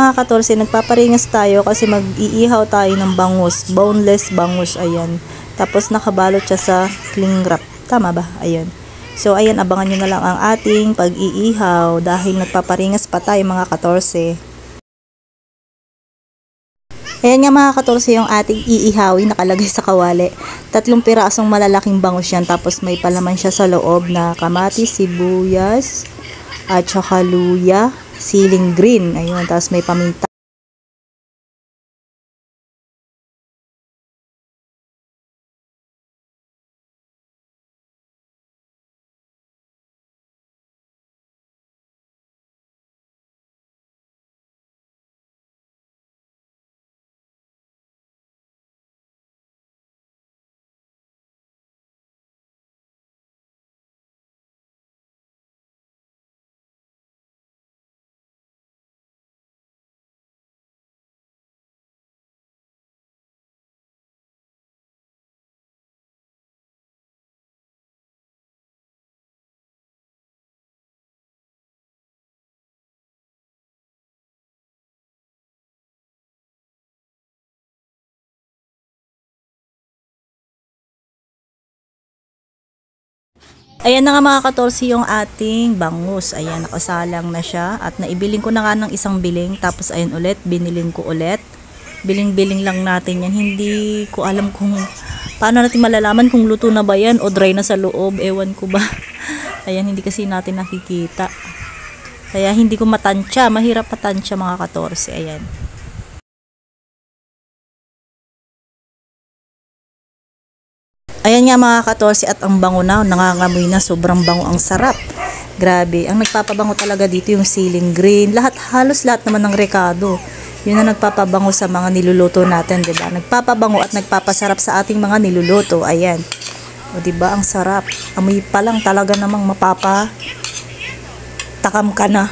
mga 14, nagpaparingas tayo kasi mag-iihaw tayo ng bangus. Boneless bangus, ayan. Tapos nakabalot siya sa cling wrap. Tama ba? Ayan. So, ayan, abangan nyo na lang ang ating pag-iihaw dahil nagpaparingas pa tayo mga 14. Ayan nga mga 14 yung ating iihawin nakalagay sa kawali. Tatlong pirasong malalaking bangus yan tapos may palaman siya sa loob na kamatis, sibuyas, at saka luya, siling green. Ayun, tapos may paminta. Ayan na nga mga 14 yung ating bangus. Ayan, nakasalang na siya. At naibiling ko na nga ng isang biling. Tapos ayan ulit, biniling ko ulit. Biling-biling lang natin yan. Hindi ko alam kung paano natin malalaman kung luto na ba yan o dry na sa loob. Ewan ko ba. Ayan, hindi kasi natin nakikita. Kaya hindi ko matansya. Mahirap matansya mga 14. Ayan. Ayan nga mga 14 at ang bango na, nangangamoy na, sobrang bango ang sarap. Grabe, ang nagpapabango talaga dito yung ceiling green. Lahat, halos lahat naman ng rekado. Yun ang nagpapabango sa mga niluluto natin, 'di ba? Nagpapabango at nagpapasarap sa ating mga niluluto. Ayan. O 'di ba, ang sarap. Amoy pa lang talaga namang mapapa takam ka na.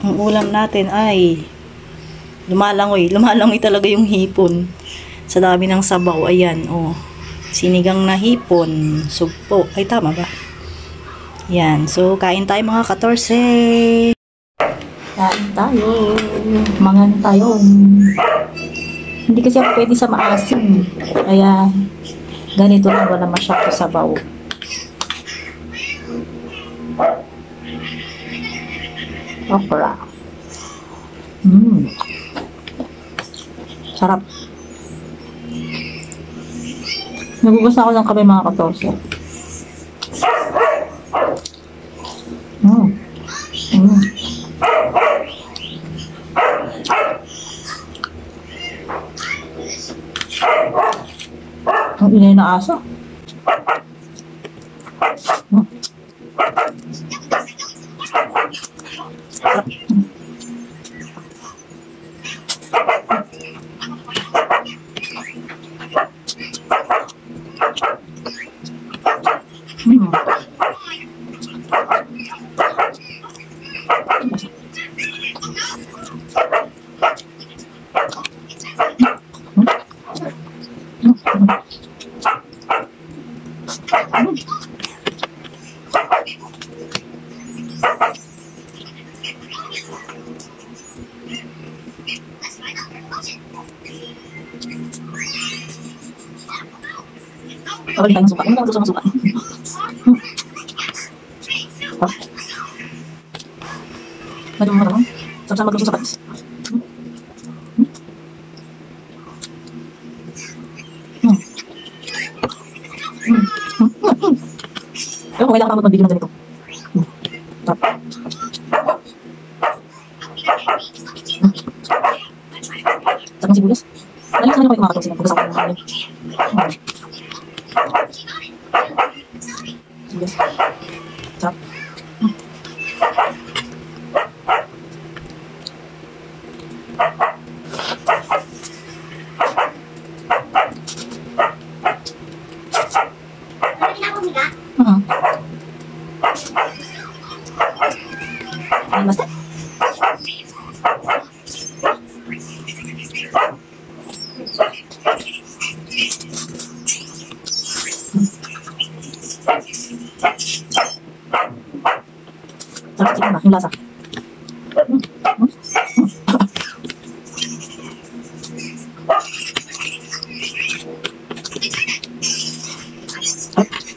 Ang ulam natin ay lumalangoy. Lumalangoy talaga yung hipon. Sa dami ng sabaw. Ayan, oh. Sinigang na hipon. Sugpo. Ay, tama ba? Yan. So, kain tayo mga 14. Kain tayo. Mangan tayo. Hindi kasi ako pwede sa maasim. Kaya, ganito lang wala masyado sabaw. Okra. Mmm. Sarap. Nagugas na ako ng kamay mga katose. Mm. Mm. Ang inay na aso. Kawali tayo ng suka. Ano ba ang ng suka? Ah. Medyo mo naman. Sarap-sarap magluto sa patis. Hmm. Hmm. Hmm. Pero kung kailangan ka magbibigyan ng ganito. Alam sa kanila ko yung mga katong sila. Pagkasama ng mga Hmm. Sibuyas. Sarap. Hmm. Hmm. Ay, basta. Sarap tingnan ba? Yung lasa. Hmm. Hmm. Hmm. Sarap. Hmm. Oh.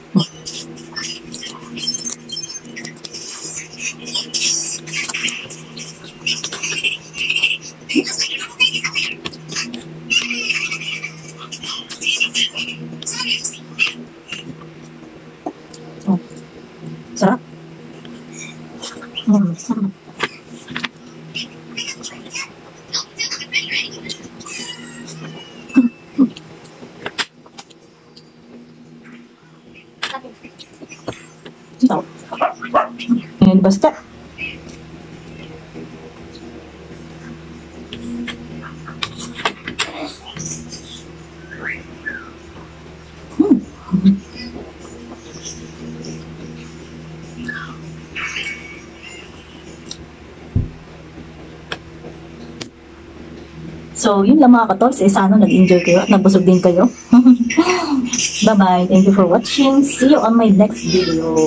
Basta. Hmm. So, yun lang mga katols. Eh, sana nag-enjoy kayo at nagbusog din kayo. Bye-bye. Thank you for watching. See you on my next video.